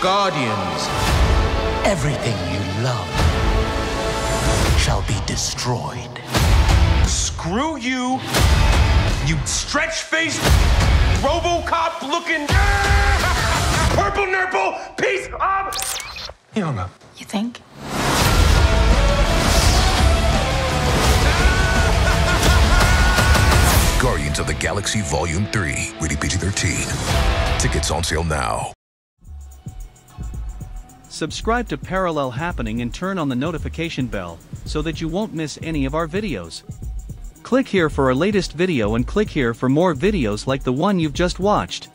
Guardians. Everything you love shall be destroyed. Screw you, you stretch-faced, RoboCop looking purple nurple piece of. He hung up. You think? Guardians of the Galaxy Volume 3, rated PG 13. Tickets on sale now. Subscribe to Parallel Happening and turn on the notification bell so that you won't miss any of our videos. Click here for our latest video and click here for more videos like the one you've just watched.